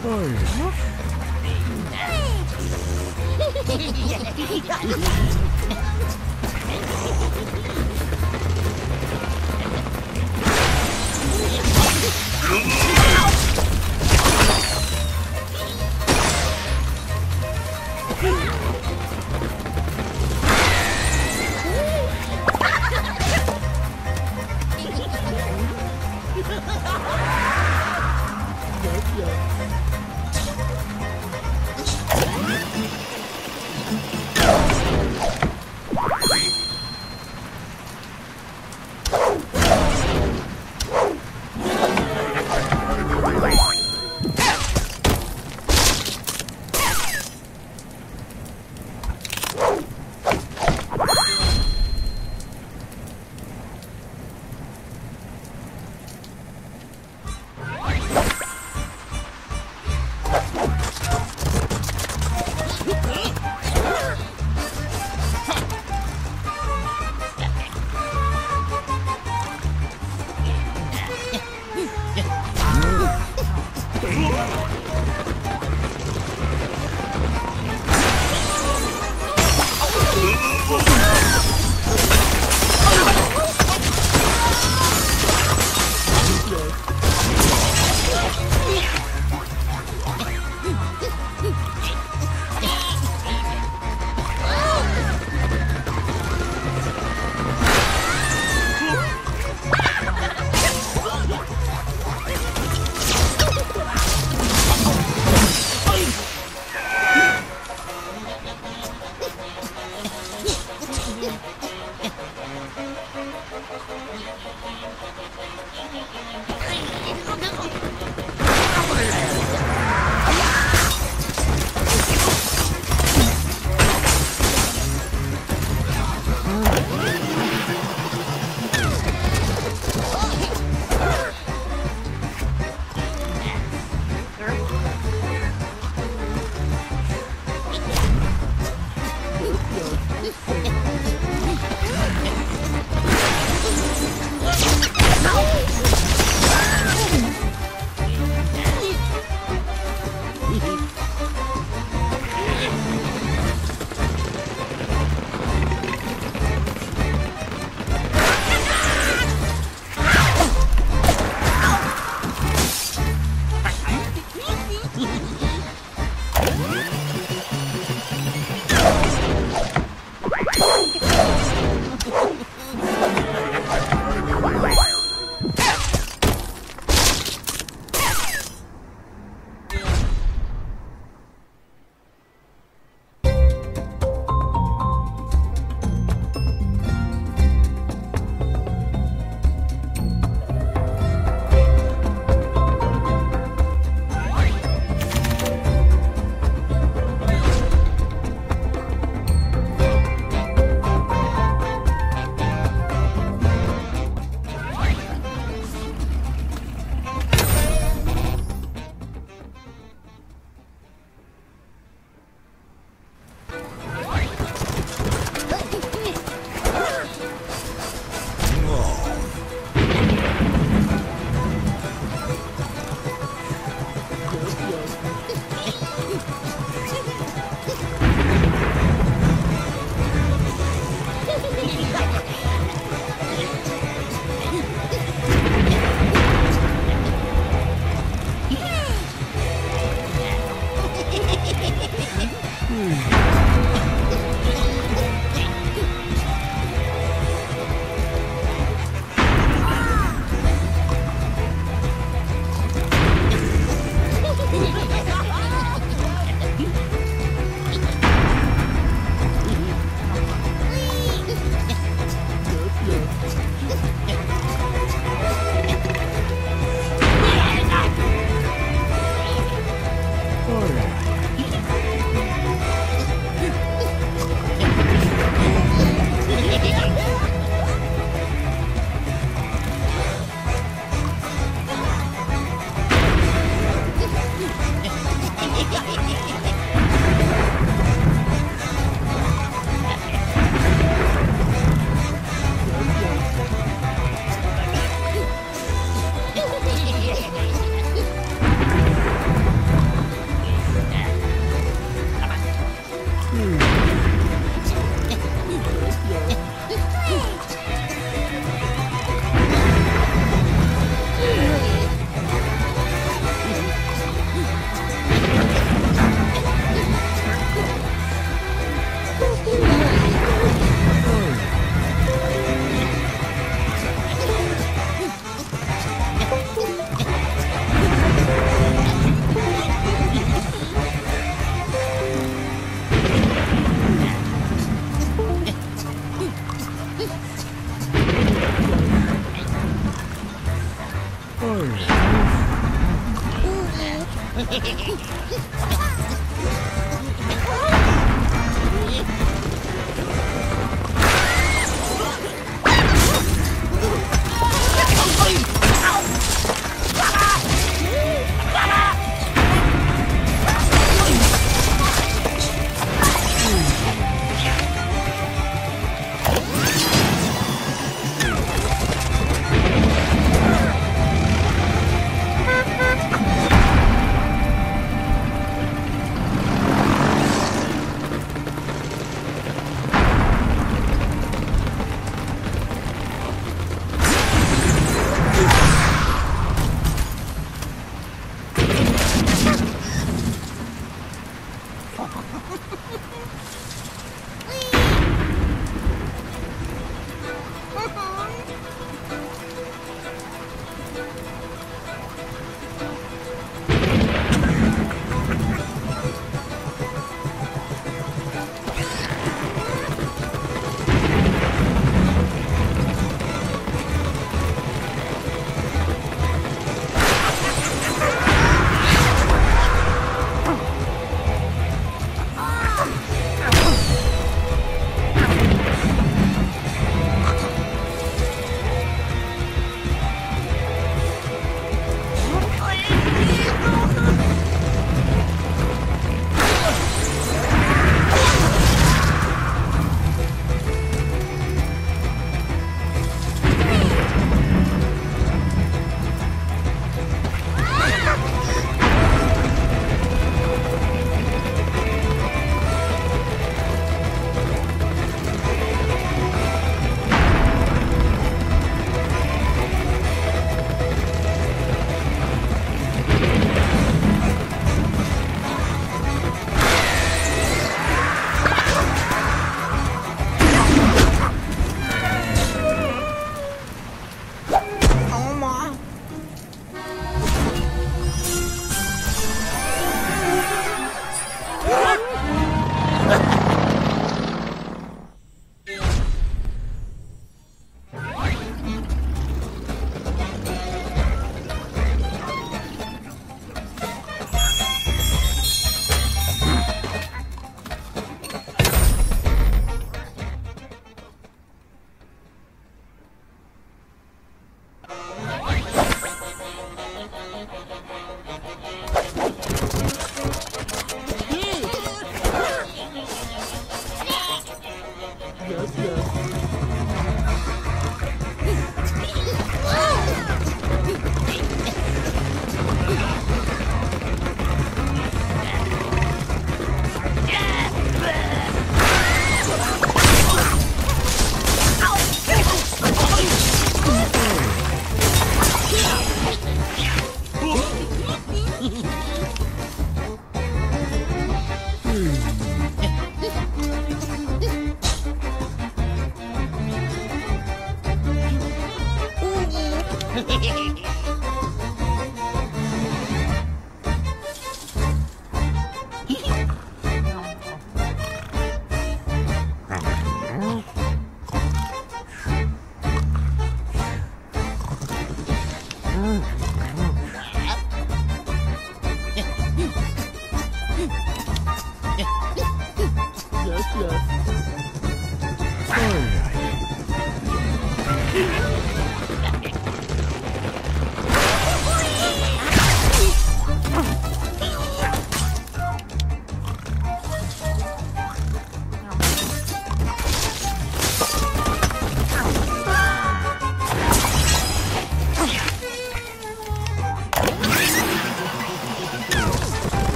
Come on.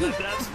That's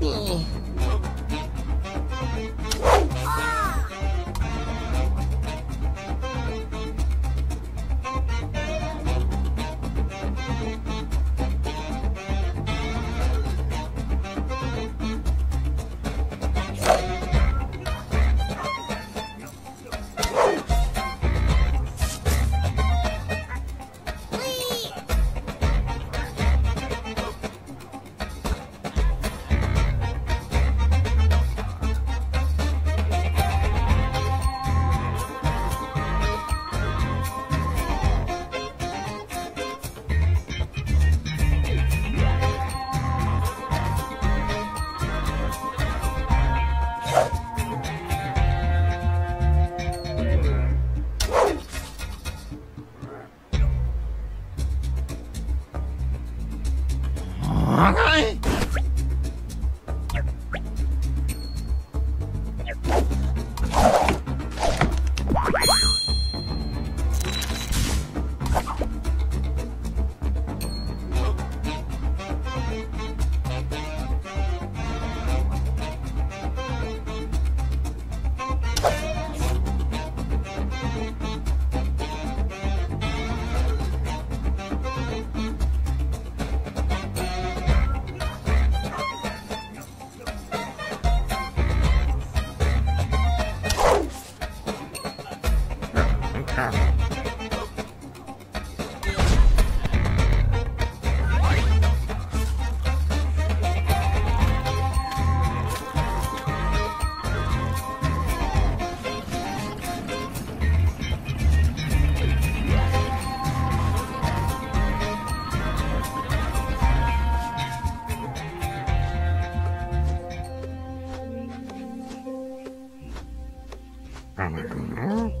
嗯。長い。I don't know.